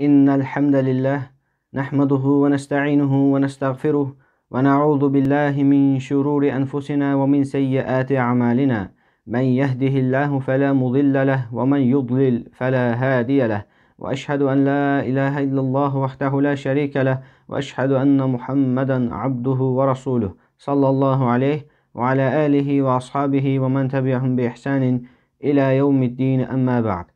إن الحمد لله نحمده ونستعينه ونستغفره ونعوذ بالله من شرور أنفسنا ومن سيئات أعمالنا. من يهده الله فلا مضل له ومن يضلل فلا هادي له. وأشهد أن لا إله إلا الله وحده لا شريك له. وأشهد أن محمدا عبده ورسوله صلى الله عليه وعلى آله وأصحابه ومن تبعهم بإحسان إلى يوم الدين. أما بعد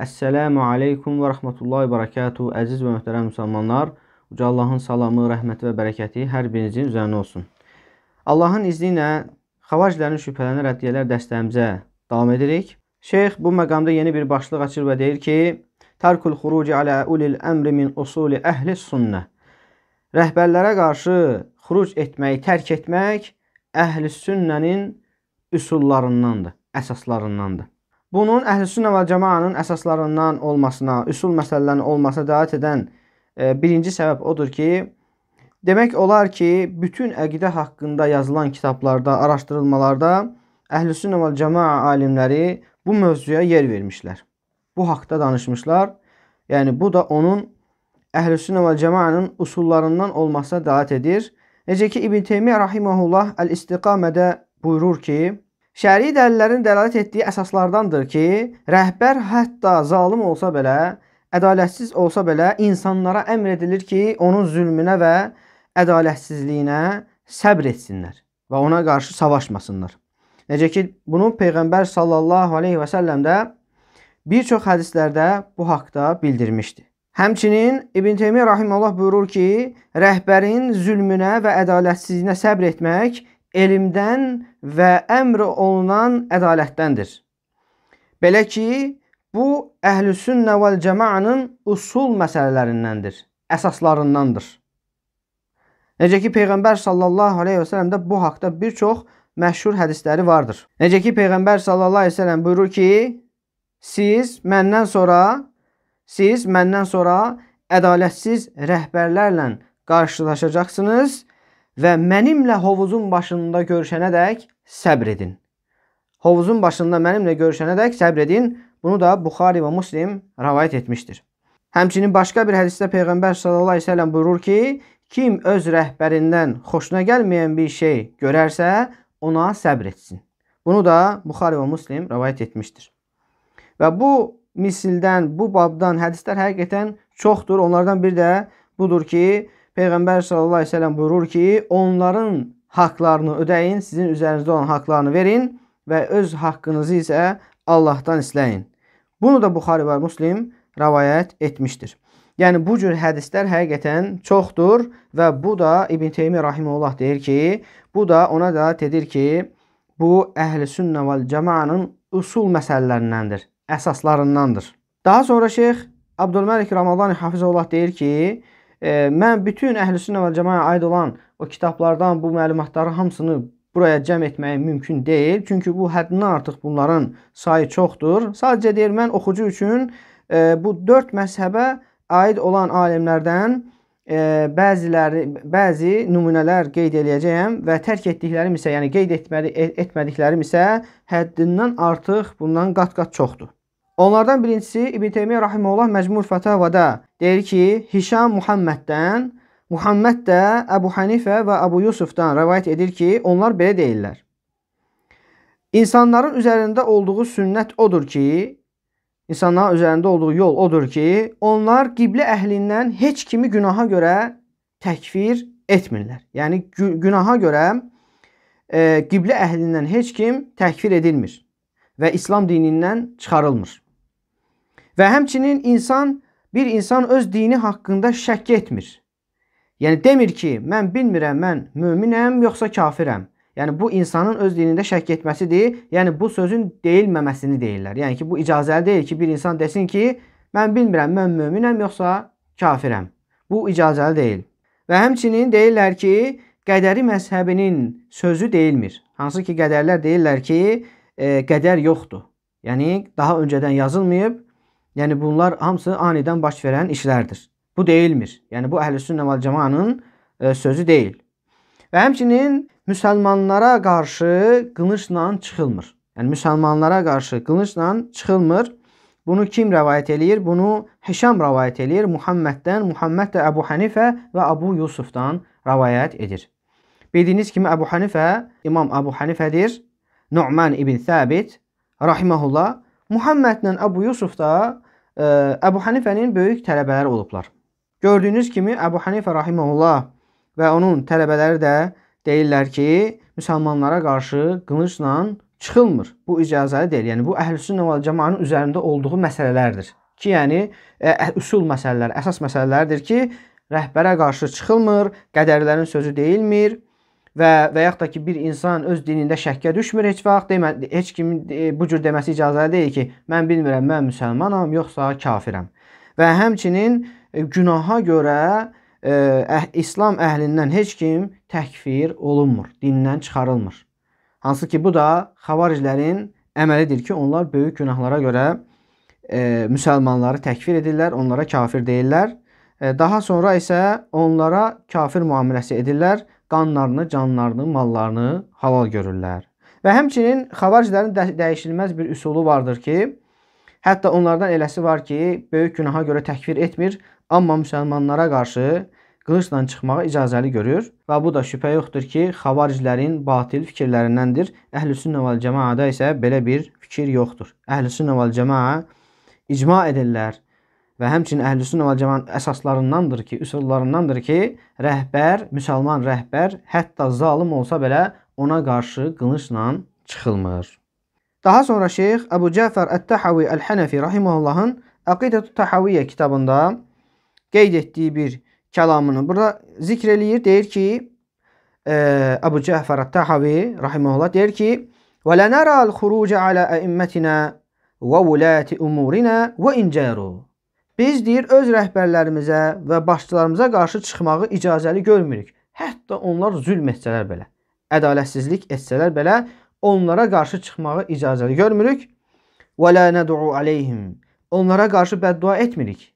Əssəlamu aleykum və rəhmətullahi və bərəkatuhu. Əziz və möhtərəm müsəlmanlar, Uca Allahın salamı, rəhməti və bərəkəti hər birinizin üzərinə olsun. Allahın izni ilə xavaclərin şübhələnə rəddiyələr dəstəmizə davam edirik. Şeyx bu məqamda yeni bir başlıq açır və deyir ki, Tarkul xuruci alə ulil əmri min usuli əhli sünnə. Rəhbərlərə qarşı xuruc etməyi, tərk etmək əhli sünnənin üsullarındandır, əsaslarındandır. Bunun Əhlüsünnə və Cəmaənin əsaslarından olmasına, üsul məsələlərin olmasına dəlalət edən e, birinci səbəb odur ki, demək olar ki, bütün əqidə haqqında yazılan kitablarda, araşdırılmalarda Əhlüsünnə və Cəmaə alimləri bu mövzuya yer vermişlər. Bu haqqda danışmışlar. Yəni bu da onun Əhlüsünnə və Cəmaənin usullarından olmasına dəlalət edir. Necə ki İbn Teymiyyə rahimehullah Əl-İstiqamədə buyurur ki, Şəri dəlillərin dəlalət etdiyi əsaslardandır ki, rəhbər hətta zalım olsa belə, ədalətsiz olsa belə insanlara əmr edilir ki, onun zülmünə və ədalətsizliyinə səbr etsinlər və ona qarşı savaşmasınlar. Necə ki, bunu Peyğəmbər sallallahu aleyhi və səlləm də bir çox hədislərdə bu haqda bildirmişdi. Həmçinin İbn Teymiyyə rahimehullah buyurur ki, rəhbərin zülmünə və ədalətsizliyinə səbr etmək elmdən və əmr olunan ədalətdəndir. Belə ki, bu əhlüsünnə vəl cəmaanın usul məsələlərindəndir, əsaslarındandır. Necə ki, Peyğəmbər sallallahu aleyhi və sələm də bu haqda bir çox məşhur hədisləri vardır. Necə ki, Peyğəmbər sallallahu aleyhi və sələm buyurur ki, siz məndən sonra, siz məndən sonra ədalətsiz rəhbərlərlə qarşılaşacaqsınız və mənimlə hovuzun başında görüşənədək səbr edin. Hovuzun başında mənimlə görüşənədək səbr edin. Bunu da Buxari və Muslim rəvayət etmişdir. Həmçinin başqa bir hədisdə Peyğəmbər sallallahu əleyhi və səlləm buyurur ki, kim öz rəhbərindən xoşuna gəlməyən bir şey görərsə, ona səbr etsin. Bunu da Buxari və Muslim rəvayət etmişdir. Və bu misildən, bu babdan hədislər həqiqətən çoxdur. Onlardan bir də budur ki, Peyğəmbər sallallahu əleyhi və səlləm buyurur ki, onların haqlarını ödəyin, sizin üzərinizdə olan haqlarını verin və öz haqqınızı isə Allahdan istəyin. Bunu da Buxari və Müslim rəvayət etmişdir. Yəni bu cür hədislər həqiqətən çoxdur və bu da İbn Teymiyyə rahimehullah deyir ki, bu da ona da edir ki, bu Əhl-i-Sünnə vəl Cemaanın usul məsələlərindəndir, əsaslarındandır. Daha sonra Şeyx Abdülməlik Ramazani Hafizullah deyir ki, e, mən bütün Əhl-i-Sünnə vəl Cemaaya aid olan o kitablardan bu məlumatları hamısını buraya cəm etməyi mümkün deyil. Çünki bu həddindən artıq bunların sayı çoxdur. Sadəcə deyir mən oxucu üçün e, bu 4 məzhəbə aid olan alimlərdən e, bəziləri bəzi nümunələr qeyd eləyəcəyəm və tərk etdiklərim isə, yəni qeyd etmədi etmədiklərim isə həddindən artıq bundan qat-qat çoxdur. Onlardan birincisi İbn Teymiyyə rahimehullah Məcmul Fətavada deyir ki, Hişam Muhammeddən Muhammed də Əbu Hanifə və Əbu Yusufdan rəvayət edir ki, onlar belə deyirlər. İnsanların üzərində olduğu sünnət odur ki, insanların üzərində olduğu yol odur ki, onlar qiblə əhlindən heç kimi günaha görə təkfir etmirlər. Yəni günaha görə e, qiblə əhlindən heç kim təkfir edilmir və İslam dinindən çıxarılmır. Və həmçinin insan bir insan öz dini haqqında şəkk etmir. Yəni demir ki, mən bilmirəm, mən möminəm yoxsa kafirəm. Yəni bu insanın öz dinində şəkk etməsidir. Yəni bu sözün deyilməməsini deyirlər. Yəni ki, bu icazəli deyil ki, bir insan desin ki, mən bilmirəm, mən möminəm yoxsa kafirəm. Bu icazəli deyil. Və həmçinin deyirlər ki, qədəri məzhəbinin sözü deyilmir. Hansı ki, qədərlər deyirlər ki, e, qədər yoxdur. Yəni daha öncədən yazılmayıb. Yəni bunlar hamısı anidən baş verən işlərdir. Bu deyilmir. Yəni bu Əhlüsünnə vəl Cemaanın e, sözü deyil. Və həmçinin müsəlmanlara qarşı qılıncla çıxılmır. Yəni müsəlmanlara qarşı qılıncla çıxılmır Bunu kim rəvayət eləyir? Bunu Hişam rəvayət eləyir. Muhammeddən, Muhammed də Əbu Hənifə və Əbu Yusufdan rəvayət edir. Bildiyiniz kimi Əbu Hənifə, İmam Əbu Hənifədir. Nu'man ibn Səbit rahimehullah. Muhammedlə Əbu Yusuf da ə, e, Əbu Hənifənin böyük tələbələri olublar. Gördüyünüz kimi Əbu Hənifə rahimehullah və onun tələbələri də deyirlər ki, müsəlmanlara qarşı qılıncla çıxılmır. Bu icazəli deyil. Yəni bu Əhlüsünnə və Cəmaənin üzərində olduğu məsələlərdir. Ki, yəni ə, e, üsul məsələlər, əsas məsələlərdir ki, rəhbərə qarşı çıxılmır, qədərlərin sözü deyilmir və və yaxud da ki, bir insan öz dinində şəkkə düşmür heç vaxt, demə, heç kimin e, bu cür deməsi icazəli deyil ki, mən bilmirəm, mən müsəlmanam, yoxsa kafirəm. Və həmçinin e, günaha görə ə, əh, İslam əhlindən heç kim təkfir olunmur, dindən çıxarılmır. Hansı ki, bu da xavariclərin əməlidir ki, onlar böyük günahlara görə e, müsəlmanları təkfir edirlər, onlara kafir deyirlər. E, daha sonra isə onlara kafir müamiləsi edirlər, qanlarını, canlarını, mallarını halal görürlər. Və həmçinin xavariclərin də dəyişilməz bir üsulu vardır ki, hətta onlardan eləsi var ki, böyük günaha görə təkfir etmir, amma müsəlmanlara qarşı qılıncla çıxmağı icazəli görür və bu da şübhə yoxdur ki, xavariclərin batil fikirlərindəndir. Əhlüsünnə vəl cəmaədə isə belə bir fikir yoxdur. Əhlüsünnə vəl cəmaə icma edirlər və həmçinin əhlüsünnə vəl cəmaənin əsaslarındandır ki, üsullarındandır ki, rəhbər, müsəlman rəhbər hətta zalım olsa belə ona qarşı qılıncla çıxılmır. Daha sonra Şeyx Əbu Cəfər Ət-Təhavi Əl-Hənəfi rahimehullahın Əqidətü Təhaviyyə kitabında qeyd etdiyi bir kəlamını burada zikr eləyir. Deyir ki, e, Əbu Cəfər Ət-Təhavi rahimehullah deyir ki: "Və la nara al-xuruc ala a'immatina və vulati umurina və incaru." Biz deyir öz rəhbərlərimizə və başçılarımıza qarşı çıxmağı icazəli görmürük. Hətta onlar zülm etsələr belə, ədalətsizlik etsələr belə onlara qarşı çıxmağı icazəli görmürük. Və la nad'u alayhim. Onlara qarşı bəddua etmirik.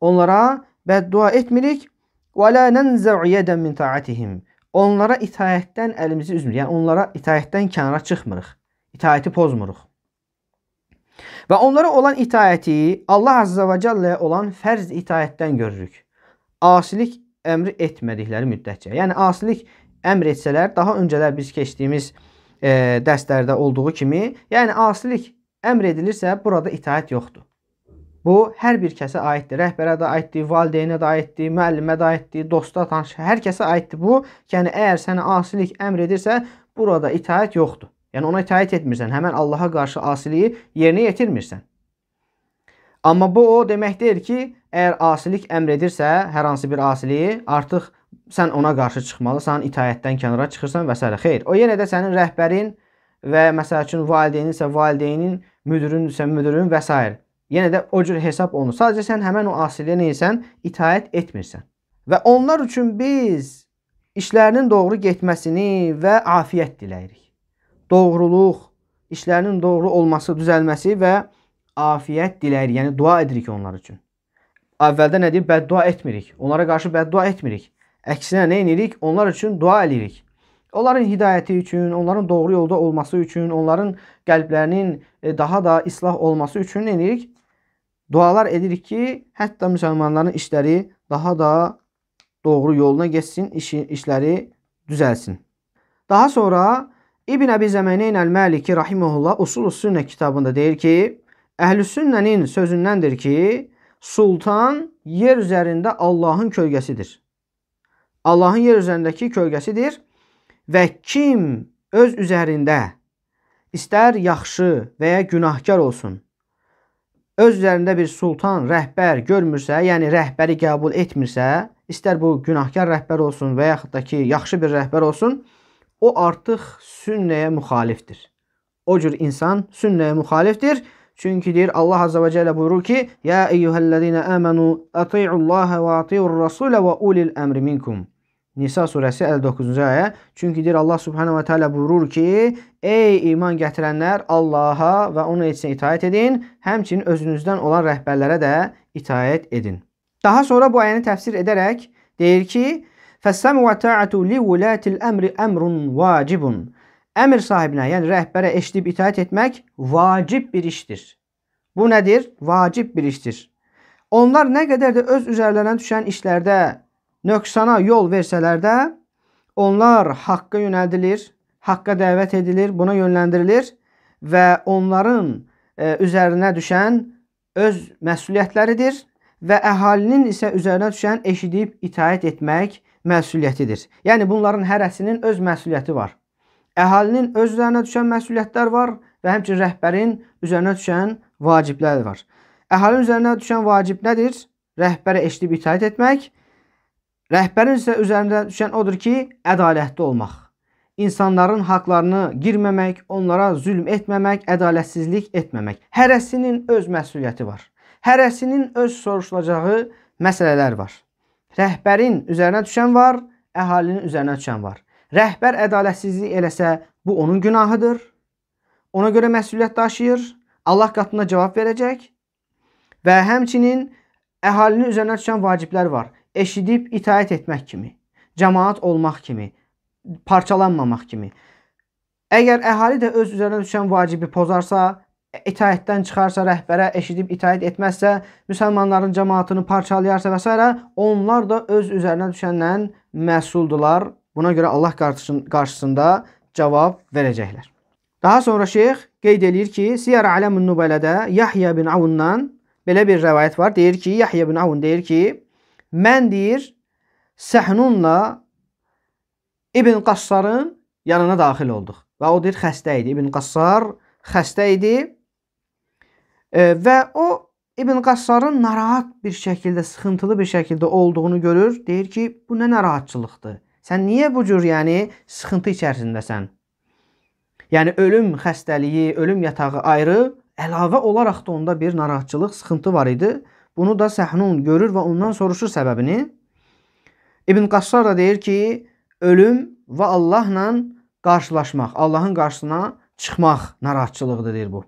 Onlara bəddua etmirik. Və la nənzə'u yedən min taatihim. Onlara itaətdən əlimizi üzmürük. Yəni onlara itaətdən kənara çıxmırıq. İtaəti pozmuruq. Və onlara olan itaəti Allah Azza və Cəlləyə olan fərz itaətdən görürük. Asilik əmri etmədikləri müddətcə. Yəni asilik əmr etsələr, daha öncələr biz keçdiyimiz e, dərslərdə olduğu kimi, yəni asilik əmr edilirsə, burada itaət yoxdur. Bu hər bir kəsə aiddir. Rəhbərə də aiddir, valideynə də aiddir, müəllimə də aiddir, dosta, tanış, hər kəsə aiddir bu. Yəni əgər sənə asilik əmr edirsə, burada itaət yoxdur. Yəni ona itaət etmirsən, həmin Allaha qarşı asiliyi yerinə yetirmirsən. Amma bu o demək deyil ki, əgər asilik əmr edirsə, hər hansı bir asiliyi, artıq sən ona qarşı çıxmalısan, itaətdən kənara çıxırsan və s. Xeyr, o yenə də sənin rəhbərin və məsəl üçün valideyninsə valideynin, müdürünsə müdürün və s. Yenə də o cür hesab olunur. Sadəcə sən həmən o asiliyə neysən? İtaət etmirsən. Və onlar üçün biz işlərinin doğru getməsini və afiyyət diləyirik. Doğruluq, işlərinin doğru olması, düzəlməsi və afiyyət diləyirik. Yəni dua edirik onlar üçün. Əvvəldə nə deyir? Bəddua etmirik. Onlara qarşı bəddua etmirik. Əksinə nə edirik? Onlar üçün dua edirik. Onların hidayəti üçün, onların doğru yolda olması üçün, onların qəlblərinin e, daha da islah olması üçün nə edirik? Dualar edirik ki, hətta müsəlmanların işləri daha da doğru yoluna getsin, işi, işləri düzəlsin. Daha sonra İbn Əbi Zəməneyn Əl-Maliki rahimehullah Usul-us Sünnə kitabında deyir ki, Əhlüs-Sünnənin sözündəndir ki, sultan yer üzərində Allahın kölgəsidir. Allahın yer üzərindəki kölgəsidir və kim öz üzərində istər yaxşı və ya günahkar olsun, öz üzərində bir sultan, rəhbər görmürsə, yəni rəhbəri qəbul etmirsə, istər bu günahkar rəhbər olsun və yaxud da ki, yaxşı bir rəhbər olsun, o artıq sünnəyə müxalifdir. O cür insan sünnəyə müxalifdir. Çünki deyir Allah Azza və Cəllə buyurur ki: "Ya eyyuhellezine amenu ati'ullaha və ati'ur rasulə və ulil əmri minkum." Nisa surəsi 59-cu ayə. Çünki deyir Allah Subhanahu va Taala buyurur ki: "Ey iman gətirənlər, Allaha və onun elçisinə itaat edin, həmçinin özünüzdən olan rəhbərlərə də itaat edin." Daha sonra bu ayəni təfsir edərək deyir ki: "Fəs-səmu və ta'atu li vulatil əmri əmrun vacibun." Əmr sahibinə, yəni rəhbərə eşidib itaat etmək vacib bir işdir. Bu nədir? Vacib bir işdir. Onlar nə qədər də öz üzərlərinə düşən işlərdə nöqsana yol versələr də, onlar haqqa yönəldilir, haqqa dəvət edilir, buna yönləndirilir və onların e, üzərinə düşən öz məsuliyyətləridir və əhalinin isə üzərinə düşən eşidib itaət etmək məsuliyyətidir. Yəni bunların hərəsinin öz məsuliyyəti var. Əhalinin öz üzərinə düşən məsuliyyətlər var və həmçinin rəhbərin üzərinə düşən vaciblər var. Əhalinin üzərinə düşən vacib nədir? Rəhbərə eşidib itaət etmək. Rəhbərin isə üzərində düşən odur ki, ədalətli olmaq. İnsanların haqlarını girməmək, onlara zülm etməmək, ədalətsizlik etməmək. Hərəsinin öz məsuliyyəti var. Hərəsinin öz soruşulacağı məsələlər var. Rəhbərin üzərinə düşən var, əhalinin üzərinə düşən var. Rəhbər ədalətsizlik eləsə, bu onun günahıdır. Ona görə məsuliyyət daşıyır. Allah qatında cavab verəcək. Və həmçinin əhalinin üzərinə düşən vaciblər var. Eşidib itaət etmək kimi, cəmaat olmaq kimi, parçalanmamaq kimi. Əgər əhali də öz üzərinə düşən vacibi pozarsa, itaətdən çıxarsa, rəhbərə eşidib itaət etməzsə, müsəlmanların cəmaatını parçalayarsa və s. onlar da öz üzərinə düşəndən məsuldurlar. Buna görə Allah qarşısında cavab verəcəklər. Daha sonra şeyx qeyd eləyir ki, Siyar Aləmun Nubələdə Yahya bin Avundan belə bir rəvayət var. Deyir ki, Yahya bin Avun deyir ki, mən deyir Səhnunla İbn Qassarın yanına daxil olduq. Və o deyir xəstə idi. İbn Qassar xəstə idi və o İbn Qassarın narahat bir şəkildə, sıxıntılı bir şəkildə olduğunu görür. Deyir ki, bu nə narahatçılıqdır? Sən niyə bu cür, yəni sıxıntı içərisindəsən? Yəni ölüm xəstəliyi, ölüm yatağı ayrı, əlavə olaraq da onda bir narahatçılıq, sıxıntı var idi. Bunu da Səhnun görür və ondan soruşur səbəbini. İbn Qassar da deyir ki, ölüm və Allahla qarşılaşmaq, Allahın qarşısına çıxmaq narahatçılığıdır deyir bu.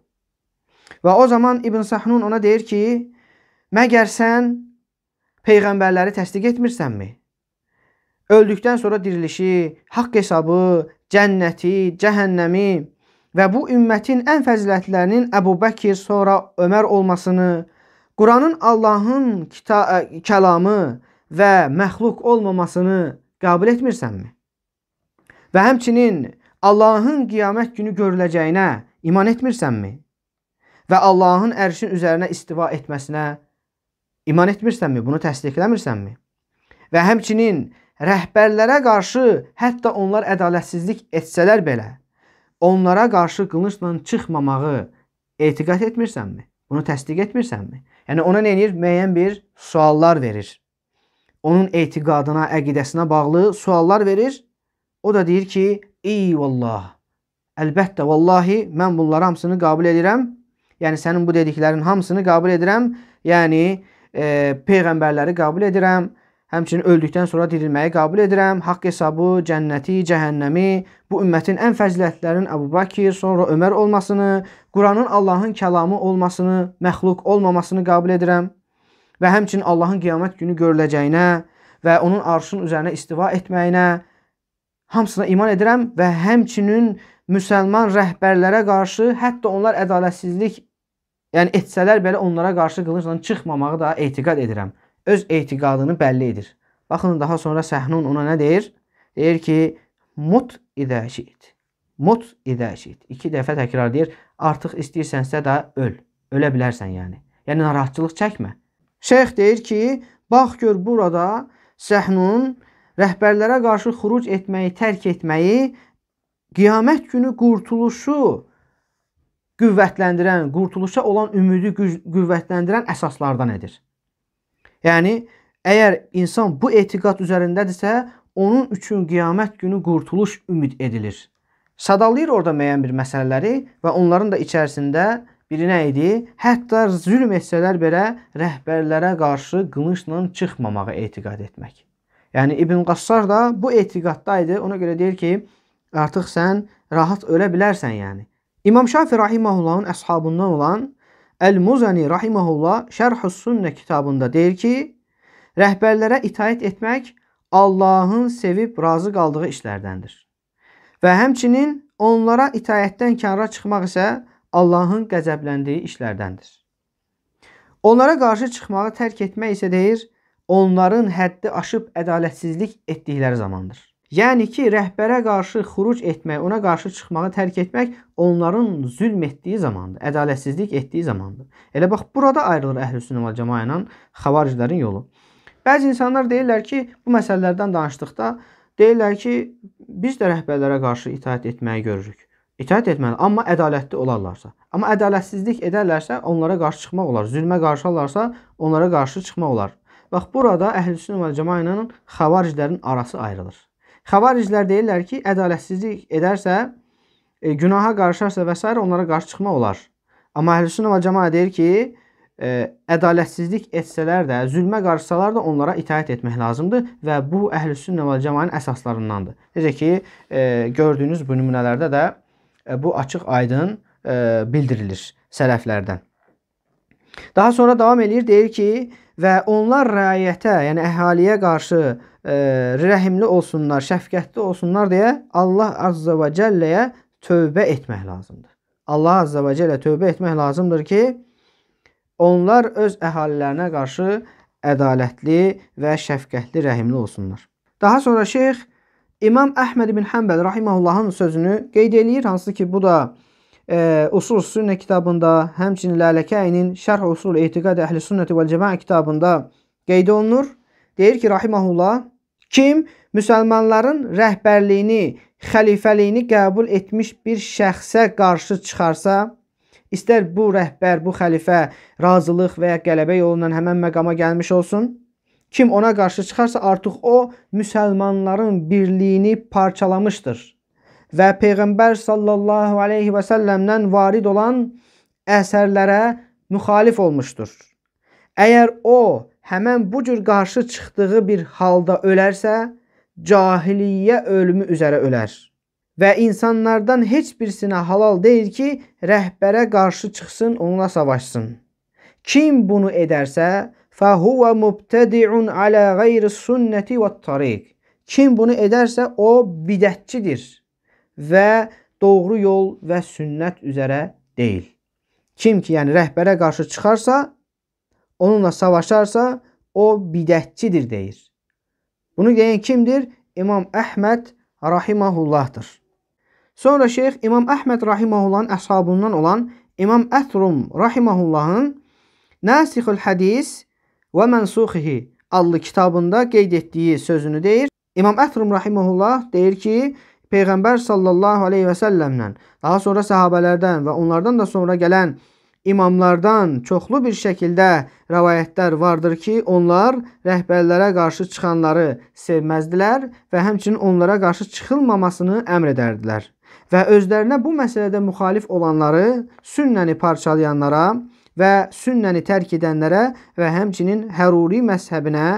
Və o zaman İbn Səhnun ona deyir ki, məgər sən peyğəmbərləri təsdiq etmirsənmi? Öldükdən sonra dirilişi, haqq hesabı, cənnəti, cəhənnəmi və bu ümmətin ən fəzilətlərinin Əbu Bəkir, sonra Ömər olmasını, Quranın Allahın kəlamı və məxluq olmamasını qəbul etmirsənmi? Və həmçinin Allahın qiyamət günü görüləcəyinə iman etmirsənmi? Və Allahın ərşin üzərinə istiva etməsinə iman etmirsənmi? Bunu təsdiqləmirsənmi? Və həmçinin rəhbərlərə qarşı hətta onlar ədalətsizlik etsələr belə onlara qarşı qılıncla çıxmamağı etiqad etmirsənmi? Bunu təsdiq etmirsənmi? Yəni ona nə edir? Müəyyən bir suallar verir. Onun etiqadına, əqidəsinə bağlı suallar verir. O da deyir ki, "Ey vallah. Əlbəttə, vallahi mən bunları hamısını qəbul edirəm Yəni sənin bu dediklərin hamısını qəbul edirəm. Yəni e, peyğəmbərləri qəbul edirəm. Həmçinin öldükdən sonra dirilməyi qəbul edirəm. Haqq hesabı, cənnəti, cəhənnəmi, bu ümmətin ən fəzilətlərinin Əbu Bakir, sonra Ömər olmasını, Quranın Allahın kəlamı olmasını, məxluq olmamasını qəbul edirəm və həmçinin Allahın qiyamət günü görüləcəyinə və onun arşın üzərinə istiva etməyinə hamısına iman edirəm və həmçinin müsəlman rəhbərlərə qarşı hətta onlar ədalətsizlik Yəni etsələr belə onlara qarşı qılıncla çıxmamağı da etiqad edirəm. Öz etiqadını bəlli edir. Baxın daha sonra Səhnun ona nə deyir? Deyir ki, mut idə şiit. Mut idə şiit. İki dəfə təkrar deyir. Artıq istəyirsənsə də öl. Ölə bilərsən yəni. Yəni narahatçılıq çəkmə. Şeyx deyir ki, bax gör burada Səhnun rəhbərlərə qarşı xuruc etməyi, tərk etməyi, qiyamət günü qurtuluşu qüvvətləndirən, qurtuluşa olan ümidi qüvvətləndirən əsaslardan edir. Yəni, əgər insan bu etiqad üzərindədirsə, onun üçün qiyamət günü qurtuluş ümid edilir. Sadalayır orada müəyyən bir məsələləri və onların da içərisində biri nə idi? Hətta zülm etsələr belə rəhbərlərə qarşı qılıncla çıxmamağı etiqad etmək. Yəni İbn Qassar da bu etiqadda idi. Ona görə deyir ki, artıq sən rahat ölə bilərsən yəni. İmam Şafi rahimehullahın əshabından olan Əl-Muzani rahimehullah Şərh-ü Sünnə kitabında deyir ki, rəhbərlərə itaət etmək Allahın sevib razı qaldığı işlərdəndir. Və həmçinin onlara itaətdən kənara çıxmaq isə Allahın qəzəbləndiyi işlərdəndir. Onlara qarşı çıxmağı tərk etmək isə deyir, onların həddi aşıb ədalətsizlik etdikləri zamandır. Yəni ki, rəhbərə qarşı xuruc etmək, ona qarşı çıxmağı tərk etmək onların zülm etdiyi zamandır, ədalətsizlik etdiyi zamandır. Elə bax burada ayrılır Əhlüsünnə və Cəmaə ilə xavariclərin yolu. Bəzi insanlar deyirlər ki, bu məsələlərdən danışdıqda deyirlər ki, biz də rəhbərlərə qarşı itaat etməyi görürük. İtaət etməli, amma ədalətli olarlarsa. Amma ədalətsizlik edərlərsə, onlara qarşı çıxmaq olar. Zülmə qarşı alarsa, onlara qarşı çıxmaq olar. Bax burada Əhlüsünnə və Cəmaə ilə xavariclərin arası ayrılır. Xavariclər deyirlər ki, ədalətsizlik edərsə, e, günaha qarışarsa və s. onlara qarşı çıxmaq olar. Amma Əhlüsünnə və Cəmaə deyir ki, ə, ədalətsizlik etsələr də, zülmə qarışsalar da onlara itaat etmək lazımdır və bu Əhlüsünnə və Cəmaənin əsaslarındandır. Necə ki, ə, gördüyünüz bu nümunələrdə də ə, bu açıq-aydın bildirilir sələflərdən. Daha sonra davam eləyir, deyir ki, və onlar rəiyyətə, yəni əhaliyə qarşı ə, rəhimli olsunlar, şəfqətli olsunlar deyə Allah azza və cəlləyə tövbə etmək lazımdır. Allah azza və cəllə tövbə etmək lazımdır ki, Onlar öz əhalilərinə qarşı ədalətli və şəfqətli, rəhimli olsunlar. Daha sonra şeyx İmam Əhməd ibn Həmbəl rahimehullahın sözünü qeyd eləyir, hansı ki, bu da e, Usul Sünnə kitabında, həmçinin Lələkəyinin Şərh Usul Etiqad Əhli Sünnəti vəl Cəmaə kitabında qeyd olunur. Deyir ki, rahimehullah, kim müsəlmanların rəhbərliyini, xəlifəliyini qəbul etmiş bir şəxsə qarşı çıxarsa, İstər bu rəhbər, bu xəlifə razılıq və ya qələbə yolu ilə həmən məqama gəlmiş olsun. Kim ona qarşı çıxarsa artıq o müsəlmanların birliyini parçalamışdır və Peyğəmbər sallallahu aleyhi və səlləmdən varid olan əsərlərə müxalif olmuşdur. Əgər o həmən bu cür qarşı çıxdığı bir halda ölərsə, cahiliyyə ölümü üzərə ölər və insanlardan heç birisinə halal deyil ki, rəhbərə qarşı çıxsın, onunla savaşsın. Kim bunu edərsə, fahuwa mubtadi'un ala ghayri sunnati wat tariq. Kim bunu edərsə, o bidətçidir və doğru yol və sünnət üzərə deyil. Kim ki, yəni rəhbərə qarşı çıxarsa, onunla savaşarsa, o bidətçidir deyir. Bunu deyən kimdir? İmam Əhməd rahimahullahdır. Sonra şeyx İmam Əhməd rahimehullahın əshabından olan İmam Ətrum rahimehullahın Nasixul Hədis və Mənsuxihi adlı kitabında qeyd etdiyi sözünü deyir. İmam Ətrum rahimehullah deyir ki, Peyğəmbər sallallahu aleyhi və səlləmlə, daha sonra səhabələrdən və onlardan da sonra gələn imamlardan çoxlu bir şəkildə rəvayətlər vardır ki, onlar rəhbərlərə qarşı çıxanları sevməzdilər və həmçinin onlara qarşı çıxılmamasını əmr edərdilər və özlərinə bu məsələdə müxalif olanları sünnəni parçalayanlara və sünnəni tərk edənlərə və həmçinin Həruri məzhəbinə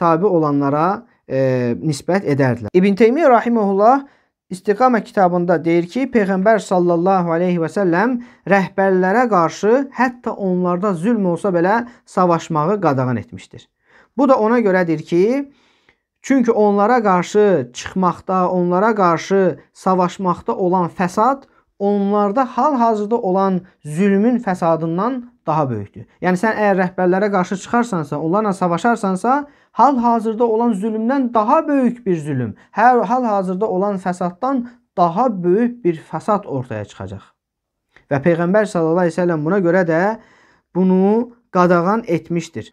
tabe olanlara e, nisbət edərdilər. İbn Teymiyyə rahimehullah İstiqamə kitabında deyir ki, Peyğəmbər sallallahu aleyhi və səlləm rəhbərlərə qarşı hətta onlarda zülm olsa belə savaşmağı qadağan etmişdir. Bu da ona görədir ki, Çünki onlara qarşı çıxmaqda, onlara qarşı savaşmaqda olan fəsad onlarda hal-hazırda olan zülmün fəsadından daha böyükdür. Yəni sən əgər rəhbərlərə qarşı çıxarsansa, onlarla savaşarsansa, hal-hazırda olan zülmdən daha böyük bir zülm, hər hal-hazırda olan fəsaddan daha böyük bir fəsad ortaya çıxacaq. Və Peyğəmbər sallallahu əleyhi və səlləm buna görə də bunu qadağan etmişdir.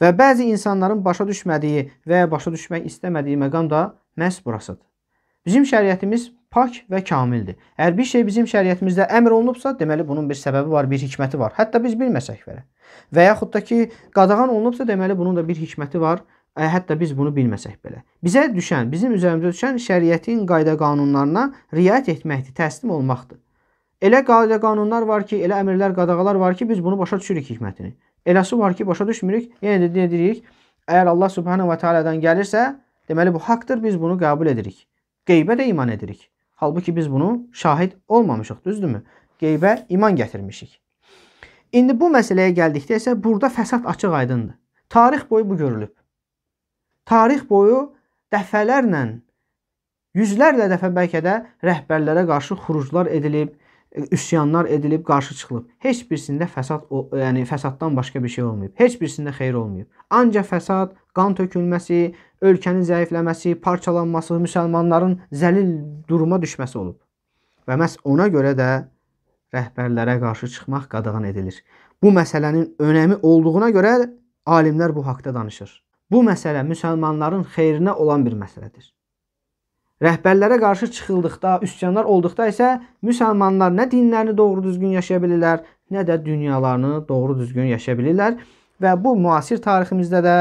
Və bəzi insanların başa düşmədiyi və ya başa düşmək istəmədiyi məqam da məhz burasıdır. Bizim şəriətimiz pak və kamildir. Əgər bir şey bizim şəriətimizdə əmr olunubsa, deməli bunun bir səbəbi var, bir hikməti var. Hətta biz bilməsək belə. Və yaxud da ki, qadağan olunubsa, deməli bunun da bir hikməti var. Hətta biz bunu bilməsək belə. Bizə düşən, bizim üzərimizə düşən şəriətin qayda qanunlarına riayət etməkdir, təslim olmaqdır. Elə qayda qanunlar var ki, elə əmrlər, qadağalar var ki, biz bunu başa düşürük hikmətini. Eləsi var ki, başa düşmürük. Yenə də deyirik, əgər Allah Subhanahu va Taala'dan gəlirsə, deməli bu haqqdır, biz bunu qəbul edirik. Qeybə də iman edirik. Halbuki biz bunu şahid olmamışıq, düzdürmü? Qeybə iman gətirmişik. İndi bu məsələyə gəldikdə isə burada fəsad açıq-aydındır. Tarix boyu bu görülüb. Tarix boyu dəfələrlə, yüzlərlə dəfə bəlkə də rəhbərlərə qarşı xuruclar edilib, üsyanlar edilib, qarşı çıxılıb. Heç birisində fəsad, yəni fəsaddan başqa bir şey olmayıb. Heç birisində xeyir olmayıb. Ancaq fəsad, qan tökülməsi, ölkənin zəifləməsi, parçalanması, müsəlmanların zəlil duruma düşməsi olub. Və məhz ona görə də rəhbərlərə qarşı çıxmaq qadağan edilir. Bu məsələnin önəmi olduğuna görə alimlər bu haqqda danışır. Bu məsələ müsəlmanların xeyrinə olan bir məsələdir. Rəhbərlərə qarşı çıxıldıqda, üsyanlar olduqda isə müsəlmanlar nə dinlərini doğru düzgün yaşaya bilirlər, nə də dünyalarını doğru düzgün yaşaya bilirlər və bu müasir tariximizdə də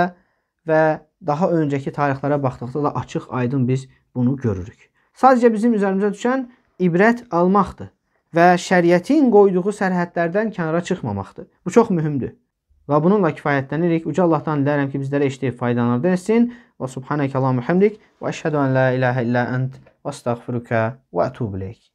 və daha öncəki tarixlərə baxdıqda da açıq, aydın biz bunu görürük. Sadəcə bizim üzərimizə düşən ibrət almaqdır və şəriətin qoyduğu sərhədlərdən kənara çıxmamaqdır. Bu çox mühümdür. Və bununla kifayətlənirik. Uca Allahdan dilərəm ki, bizlərə eşidib faydalanır etsin. Və subhanəkə Allahumma hamdik və əşhədu an la ilahə illə ənt və estəğfiruka və etûbu ileyk.